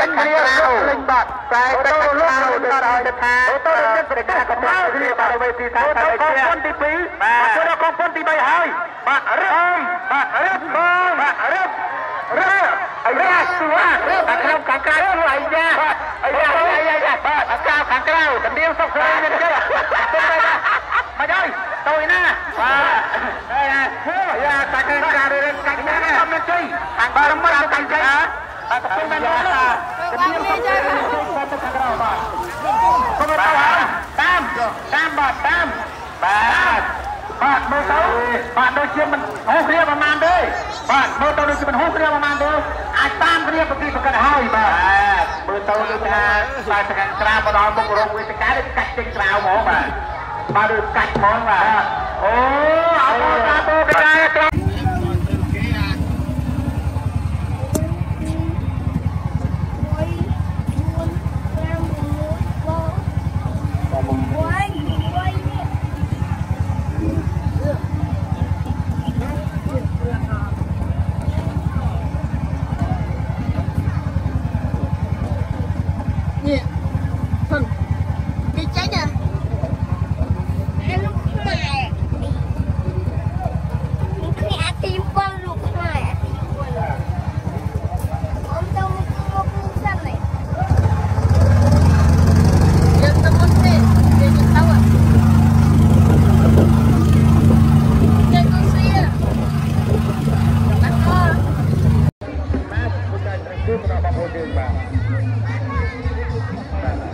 កិច្ចគ្នាលេងបាត់តែទៅលោកលោកដល់ឲ្យថាទៅទៅសេចក្តីក៏បានគ្នាបាទវេទីថាទៅកងពន្ធទី2បាទទៅដល់កងពន្ធទី3ហើយបាទរឹមបាទរឹមបាទរឹមរឹមអាយ៉ាស្វាតែក្នុងខាងក្រៅនោះអាយ៉ាអាយ៉ាអាយ៉ាបាទអាកាខាងក្រៅតំរៀងសុខស្រួយនេះទេទៅទៅមកយទៅណាបាទយ៉ាតែខាងក្រៅរឿងកាច់ណាខ្ញុំមិនជួយខាងបារមិនកាច់ទេ បាទទៅមែនទេតំរៀងសុខស្រួយទៅខាងក្រៅបាទគុំទៅតាមតាមបាទតាមបាទបាទមើលទៅបាទដូចជាមិនហូរគ្រាប្រហែលទេបាទមើលទៅដូចជាមិនហូរគ្រាប្រហែលទេអាចតាមគ្រាប្រតិបត្តិហើយបាទមើលទៅដូចថាបាទខាងក្រៅមកដល់មុខរោងវេទិកានេះកាច់ចេញក្រៅហ្មងបាទបាទដូចកាច់ហ្មងបាទអូអរគុណតាបូកដែរ នេះហ៊ុនគេចេញណាលោកខ្មែរលោកគ្នាអាទីពលលោកខ្មែរអាទីពលអូនទៅមកនេះសិននេះយើងទៅមុនទេយើងទៅទៅយើងទៅស៊ីដល់ដល់មកមកជួយប្រាប់បងប្អូនយើងបាទ Thank you.